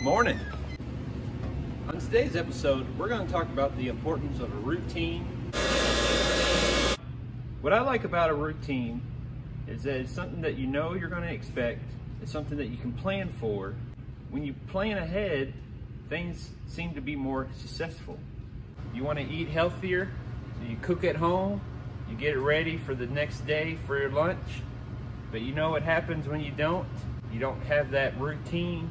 Morning. On today's episode, we're going to talk about the importance of a routine. What I like about a routine is that it's something that you know you're going to expect. It's something that you can plan for. When you plan ahead, things seem to be more successful. You want to eat healthier, so you cook at home, you get it ready for the next day for your lunch. But you know what happens when you don't? You don't have that routine.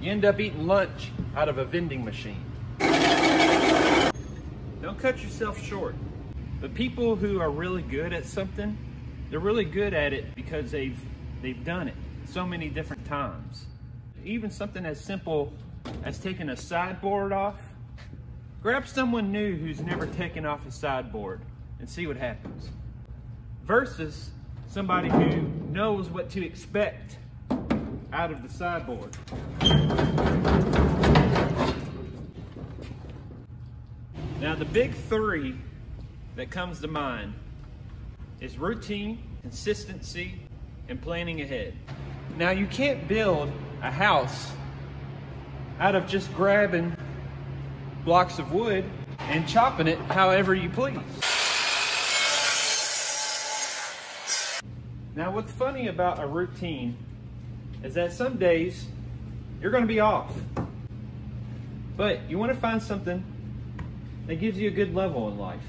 You end up eating lunch out of a vending machine. Don't cut yourself short. But people who are really good at something, they're really good at it because they've they've done it so many different times. Even something as simple as taking a sideboard off. Grab someone new who's never taken off a sideboard and see what happens. Versus somebody who knows what to expect out of the sideboard. Now the big three that comes to mind is routine, consistency, and planning ahead. Now you can't build a house out of just grabbing blocks of wood and chopping it however you please. Now what's funny about a routine is that some days you're going to be off. But you want to find something that gives you a good level in life.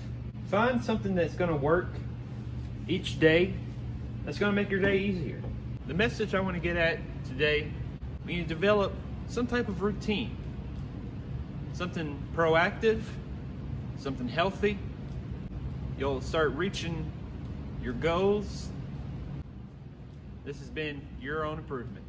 Find something that's going to work each day that's going to make your day easier. The message I want to get at today, we need to develop some type of routine. Something proactive, something healthy. You'll start reaching your goals. This has been your own improvement.